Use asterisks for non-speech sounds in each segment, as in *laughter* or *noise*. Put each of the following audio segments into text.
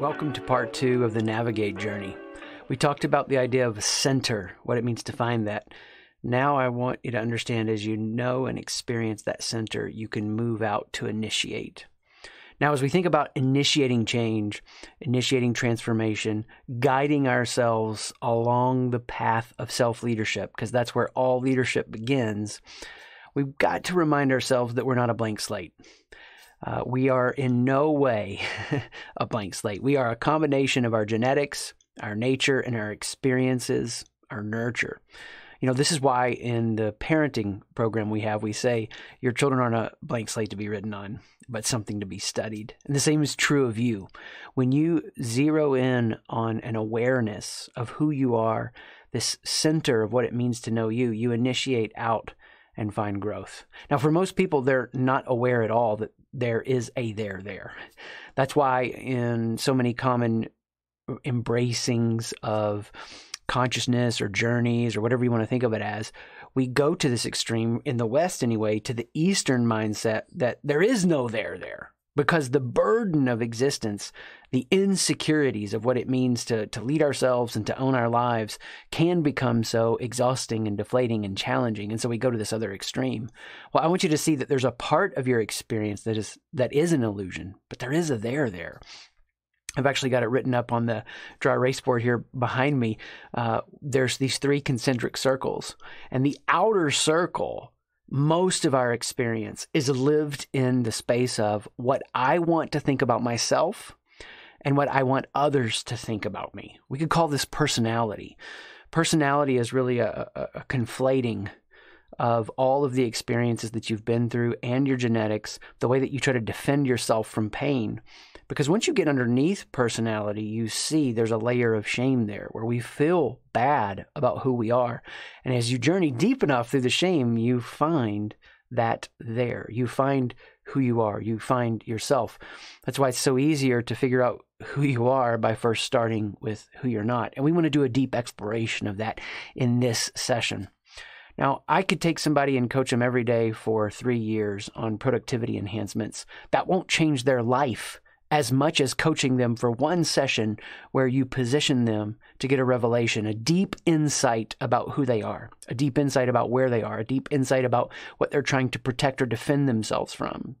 Welcome to part two of the Navigate journey. We talked about the idea of a center, what it means to find that. Now, I want you to understand as you know and experience that center, you can move out to initiate. Now, as we think about initiating change, initiating transformation, guiding ourselves along the path of self leadership, because that's where all leadership begins, we've got to remind ourselves that we're not a blank slate. Uh, we are in no way *laughs* a blank slate. We are a combination of our genetics, our nature, and our experiences, our nurture. You know, this is why in the parenting program we have, we say your children aren't a blank slate to be written on, but something to be studied. And the same is true of you. When you zero in on an awareness of who you are, this center of what it means to know you, you initiate out and find growth. Now, for most people, they're not aware at all that there is a there there. That's why in so many common embracings of consciousness or journeys or whatever you want to think of it as, we go to this extreme in the West anyway, to the Eastern mindset that there is no there there because the burden of existence, the insecurities of what it means to, to lead ourselves and to own our lives can become so exhausting and deflating and challenging. And so we go to this other extreme. Well, I want you to see that there's a part of your experience that is that is an illusion, but there is a there there. I've actually got it written up on the dry erase board here behind me. Uh, there's these three concentric circles, and the outer circle, most of our experience is lived in the space of what I want to think about myself and what I want others to think about me. We could call this personality. Personality is really a, a, a conflating of all of the experiences that you've been through and your genetics, the way that you try to defend yourself from pain. Because once you get underneath personality, you see there's a layer of shame there where we feel bad about who we are. And as you journey deep enough through the shame, you find that there. You find who you are, you find yourself. That's why it's so easier to figure out who you are by first starting with who you're not. And we want to do a deep exploration of that in this session. Now, I could take somebody and coach them every day for three years on productivity enhancements. That won't change their life as much as coaching them for one session where you position them to get a revelation, a deep insight about who they are, a deep insight about where they are, a deep insight about what they're trying to protect or defend themselves from.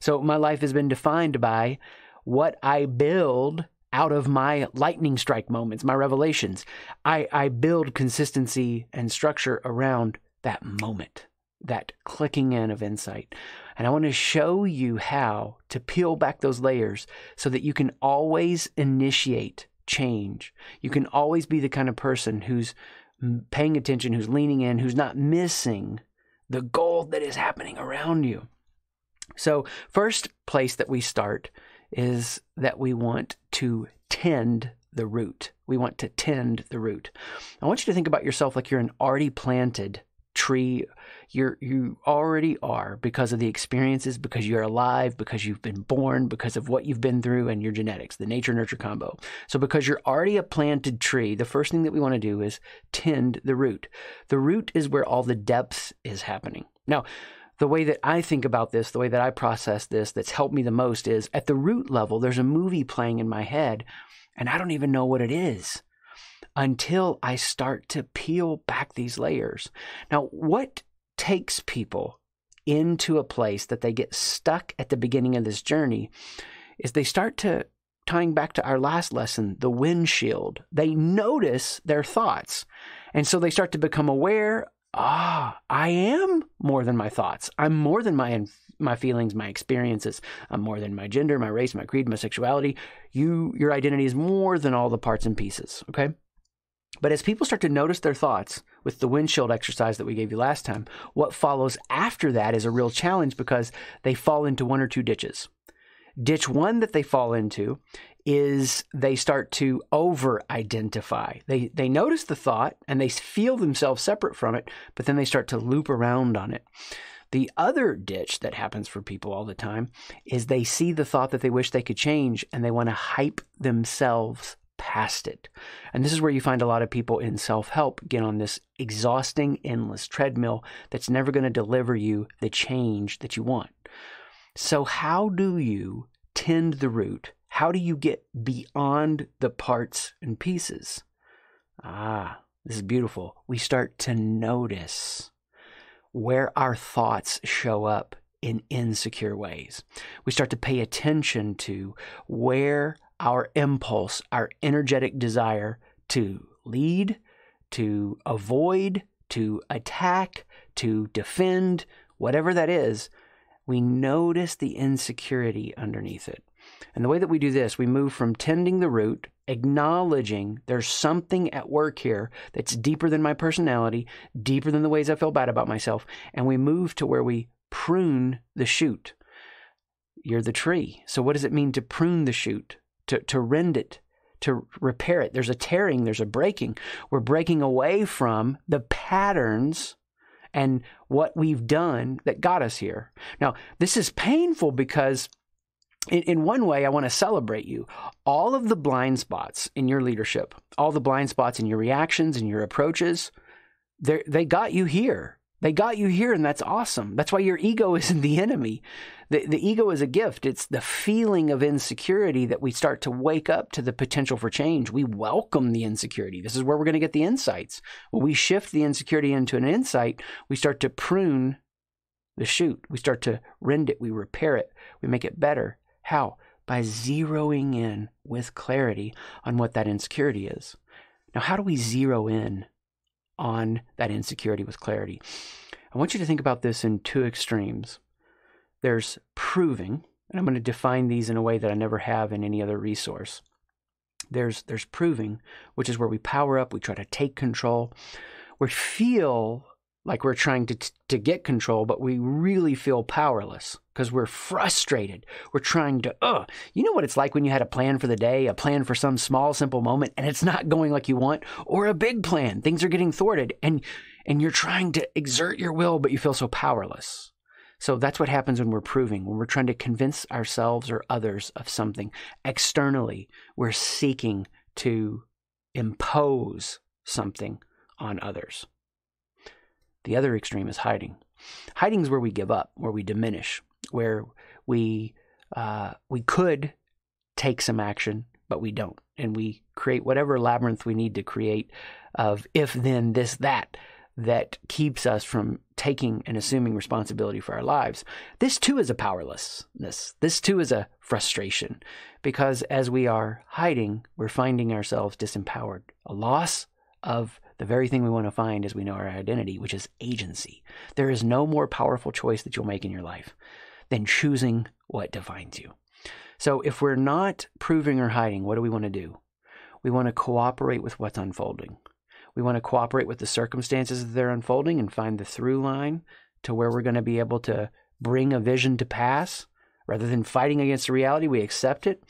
So my life has been defined by what I build out of my lightning strike moments, my revelations. I, I build consistency and structure around that moment, that clicking in of insight. And I want to show you how to peel back those layers so that you can always initiate change. You can always be the kind of person who's paying attention, who's leaning in, who's not missing the gold that is happening around you. So, first place that we start is that we want to tend the root. We want to tend the root. I want you to think about yourself like you're an already planted tree you're you already are because of the experiences because you're alive because you've been born because of what you've been through and your genetics the nature nurture combo. So because you're already a planted tree the first thing that we want to do is tend the root. The root is where all the depth is happening. Now the way that I think about this, the way that I process this, that's helped me the most is at the root level, there's a movie playing in my head, and I don't even know what it is until I start to peel back these layers. Now, what takes people into a place that they get stuck at the beginning of this journey is they start to tying back to our last lesson, the windshield. They notice their thoughts. And so they start to become aware, ah, I am more than my thoughts. I'm more than my my feelings, my experiences. I'm more than my gender, my race, my creed, my sexuality. You your identity is more than all the parts and pieces, okay? But as people start to notice their thoughts with the windshield exercise that we gave you last time, what follows after that is a real challenge because they fall into one or two ditches. Ditch one that they fall into is they start to over identify. They, they notice the thought and they feel themselves separate from it, but then they start to loop around on it. The other ditch that happens for people all the time is they see the thought that they wish they could change and they want to hype themselves past it. And this is where you find a lot of people in self help get on this exhausting, endless treadmill that's never going to deliver you the change that you want. So, how do you tend the root? How do you get beyond the parts and pieces? Ah, this is beautiful. We start to notice where our thoughts show up in insecure ways. We start to pay attention to where our impulse, our energetic desire to lead, to avoid, to attack, to defend, whatever that is, we notice the insecurity underneath it. And the way that we do this, we move from tending the root, acknowledging there's something at work here that's deeper than my personality, deeper than the ways I feel bad about myself, and we move to where we prune the shoot. You're the tree. So, what does it mean to prune the shoot? To, to rend it, to repair it. There's a tearing, there's a breaking. We're breaking away from the patterns and what we've done that got us here. Now, this is painful because in, in one way, I want to celebrate you. All of the blind spots in your leadership, all the blind spots in your reactions and your approaches, they got you here. They got you here, and that's awesome. That's why your ego *laughs* isn't the enemy. The, the ego is a gift. It's the feeling of insecurity that we start to wake up to the potential for change. We welcome the insecurity. This is where we're going to get the insights. When we shift the insecurity into an insight, we start to prune the shoot. We start to rend it. We repair it. We make it better. How? By zeroing in with clarity on what that insecurity is. Now, how do we zero in on that insecurity with clarity. I want you to think about this in two extremes. There's proving, and I'm going to define these in a way that I never have in any other resource. There's there's proving, which is where we power up, we try to take control. We feel like we're trying to, to get control, but we really feel powerless because we're frustrated. We're trying to, you know what it's like when you had a plan for the day, a plan for some small, simple moment, and it's not going like you want, or a big plan. Things are getting thwarted, and and you're trying to exert your will, but you feel so powerless. So that's what happens when we're proving, when we're trying to convince ourselves or others of something. Externally, we're seeking to impose something on others. The other extreme is hiding. Hiding is where we give up, where we diminish, where we uh, we could take some action, but we don't, and we create whatever labyrinth we need to create of if then this that that keeps us from taking and assuming responsibility for our lives. This too is a powerlessness. This too is a frustration because as we are hiding, we're finding ourselves disempowered, a loss of the very thing we want to find as we know our identity, which is agency. There is no more powerful choice that you'll make in your life than choosing what defines you. So if we're not proving or hiding, what do we want to do? We want to cooperate with what's unfolding. We want to cooperate with the circumstances that they're unfolding and find the through line to where we're going to be able to bring a vision to pass. Rather than fighting against the reality, we accept it.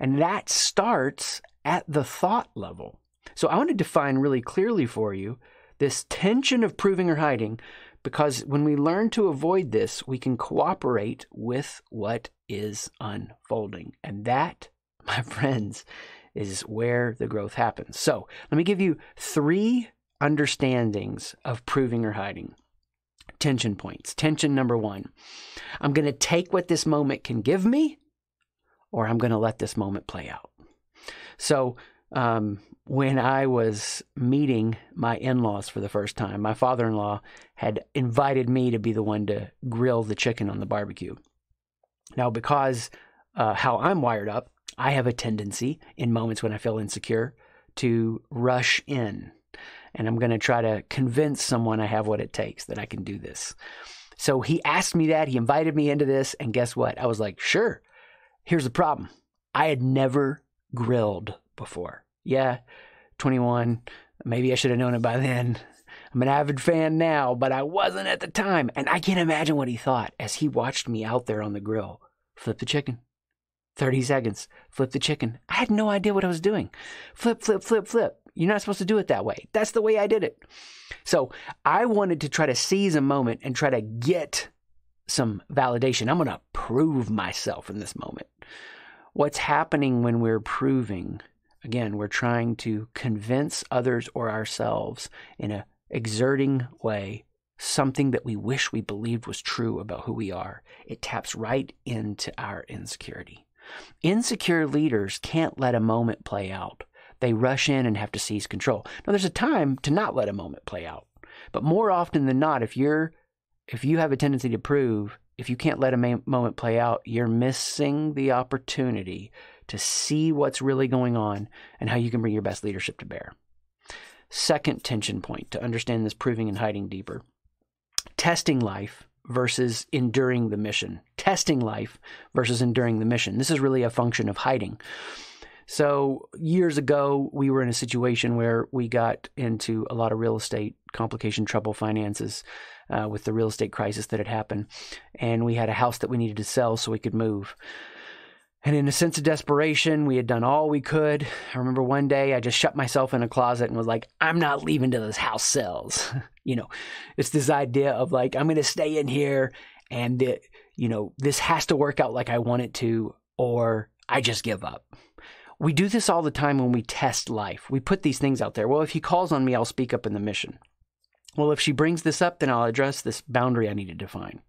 And that starts at the thought level. So I want to define really clearly for you this tension of proving or hiding, because when we learn to avoid this, we can cooperate with what is unfolding. And that, *laughs* my friends, is where the growth happens. So let me give you three understandings of proving or hiding. Tension points. Tension number one I'm going to take what this moment can give me, or I'm going to let this moment play out. So, um, when I was meeting my in laws for the first time, my father in law had invited me to be the one to grill the chicken on the barbecue. Now, because uh, how I'm wired up, I have a tendency in moments when I feel insecure to rush in. And I'm going to try to convince someone I have what it takes, that I can do this. So he asked me that. He invited me into this. And guess what? I was like, sure. Here's the problem I had never grilled before yeah, 21. Maybe I should have known it by then. I'm an avid fan now, but I wasn't at the time. And I can't imagine what he thought as he watched me out there on the grill flip the chicken. 30 seconds, flip the chicken. I had no idea what I was doing. Flip, flip, flip, flip. You're not supposed to do it that way. That's the way I did it. So I wanted to try to seize a moment and try to get some validation. I'm going to prove myself in this moment. What's happening when we're proving Again, we're trying to convince others or ourselves in a exerting way something that we wish we believed was true about who we are. It taps right into our insecurity. Insecure leaders can't let a moment play out. They rush in and have to seize control. Now, there's a time to not let a moment play out. But more often than not, if you're if you have a tendency to prove, if you can't let a moment play out, you're missing the opportunity to see what's really going on and how you can bring your best leadership to bear. Second tension point to understand this proving and hiding deeper testing life versus enduring the mission. Testing life versus enduring the mission. This is really a function of hiding. So, years ago, we were in a situation where we got into a lot of real estate complication, trouble, finances uh, with the real estate crisis that had happened. And we had a house that we needed to sell so we could move. And in a sense of desperation, we had done all we could. I remember one day I just shut myself in a closet and was like, I'm not leaving till this house sells. *laughs* you know, it's this idea of like, I'm going to stay in here and, it, you know, this has to work out like I want it to, or I just give up. We do this all the time when we test life. We put these things out there. Well, if he calls on me, I'll speak up in the mission. Well, if she brings this up, then I'll address this boundary I need to define.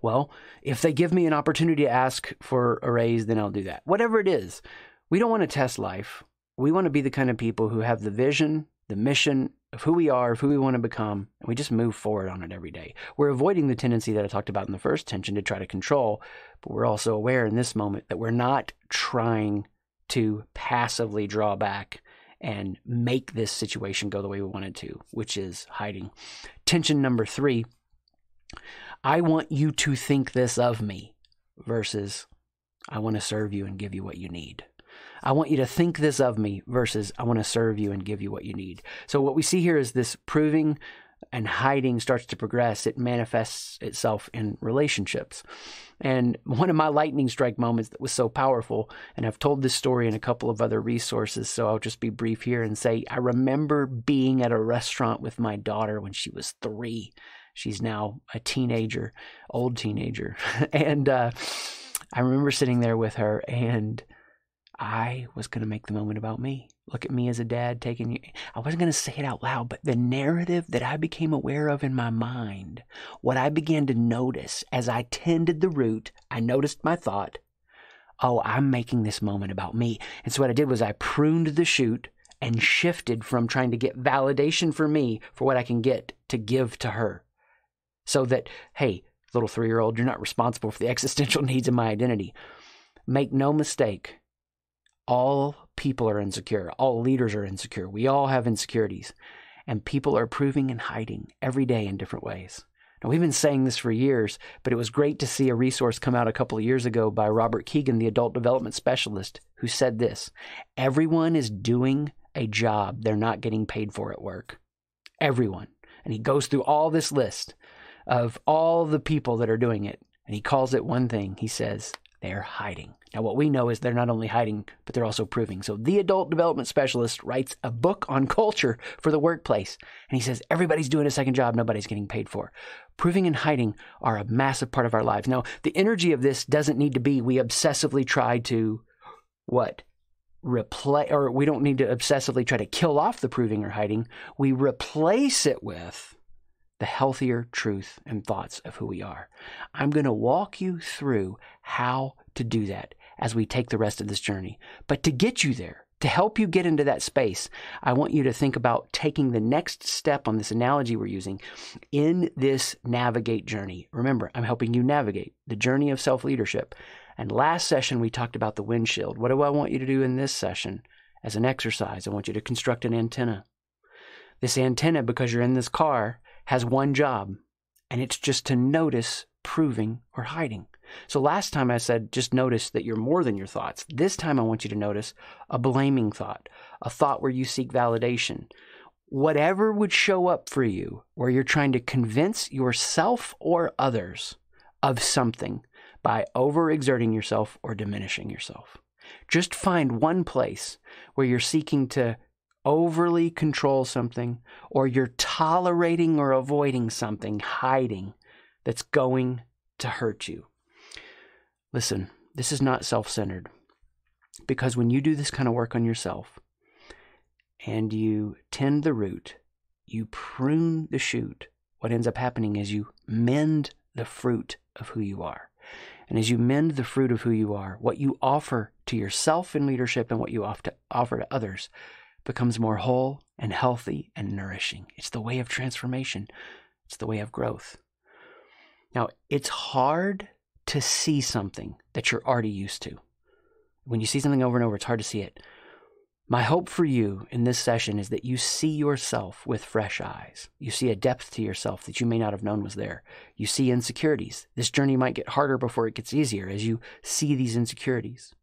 Well, if they give me an opportunity to ask for a raise, then I'll do that. Whatever it is, we don't want to test life. We want to be the kind of people who have the vision, the mission of who we are, of who we want to become, and we just move forward on it every day. We're avoiding the tendency that I talked about in the first tension to try to control, but we're also aware in this moment that we're not trying to passively draw back and make this situation go the way we want it to, which is hiding. Tension number three I want you to think this of me versus I want to serve you and give you what you need. I want you to think this of me versus I want to serve you and give you what you need. So, what we see here is this proving and hiding starts to progress, it manifests itself in relationships. And one of my lightning strike moments that was so powerful, and I've told this story in a couple of other resources, so I'll just be brief here and say I remember being at a restaurant with my daughter when she was three. She's now a teenager, old teenager. *laughs* and uh, I remember sitting there with her, and I was going to make the moment about me. Look at me as a dad taking. I wasn't going to say it out loud, but the narrative that I became aware of in my mind, what I began to notice as I tended the root, I noticed my thought, oh, I'm making this moment about me. And so what I did was I pruned the shoot and shifted from trying to get validation for me for what I can get to give to her. So that, hey, little three year old, you're not responsible for the *laughs* existential needs of my identity. Make no mistake, all people are insecure. All leaders are insecure. We all have insecurities. And people are proving and hiding every day in different ways. Now, we've been saying this for years, but it was great to see a resource come out a couple of years ago by Robert Kegan, the adult development specialist, who said this Everyone is doing a job they're not getting paid for at work. Everyone. And he goes through all this list of all the people that are doing it. And he calls it one thing. He says, they're hiding. Now, what we know is they're not only hiding, but they're also proving. So, the adult development specialist writes a book on *laughs* culture for the workplace. And he says, everybody's doing a second job, nobody's getting paid for. Proving and hiding are a massive part of our lives. Now, the energy of this doesn't need to be we obsessively try to what? Replace, or we don't need to obsessively try to kill off the proving or hiding. We replace it with the healthier truth and thoughts of who we are. I'm going to walk you through how to do that as we take the rest of this journey. But to get you there, to help you get into that space, I want you to think about taking the next step on this analogy we're using in this navigate journey. Remember, I'm helping you navigate the journey of self leadership. And last session, we talked about the windshield. What do I want you to do in this session? As an exercise, I want you to construct an antenna. This antenna, because you're in this car, has one job, and it's just to notice proving or hiding. So last time I said, just notice that you're more than your thoughts. This time I want you to notice a blaming thought, a thought where you seek validation. Whatever would show up for you, where you're trying to convince yourself or others of something by overexerting yourself or diminishing yourself. Just find one place where you're seeking to overly control something or you're tolerating or avoiding something, hiding that's going to hurt you. Listen, this is not self centered. Because when you do this kind of work on yourself and you tend the root, you prune the shoot, what ends up happening is you mend the fruit of who you are. And as you mend the fruit of who you are, what you offer to yourself in leadership and what you offer to others becomes more whole and healthy and nourishing. It's the way of transformation, it's the way of growth. Now, it's hard to see something that you're already used to. When you see something over and over, it's hard to see it. My hope for you in this session is that you see yourself with fresh eyes. You see a depth to yourself that you may not have known was there. You see insecurities. This journey might get harder before it gets easier as you see these insecurities.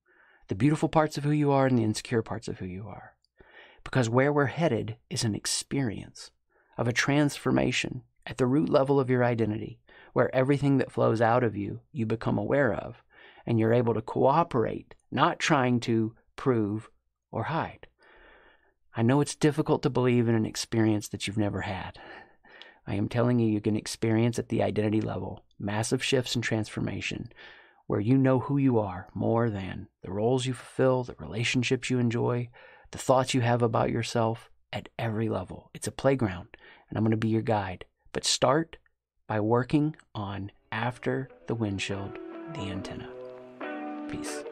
The beautiful parts of who you are and the insecure parts of who you are. Because where we're headed is an experience of a transformation at the root level of your identity, where everything that flows out of you, you become aware of, and you're able to cooperate, not trying to prove or hide. I know it's difficult to believe in an experience that you've never had. I am telling you, you can experience at the identity level massive shifts and transformation where you know who you are more than the roles you fulfill, the relationships you enjoy, the thoughts you have about yourself at every level. It's a playground, and I'm going to be your guide. But start by working on after the windshield, the antenna. Peace.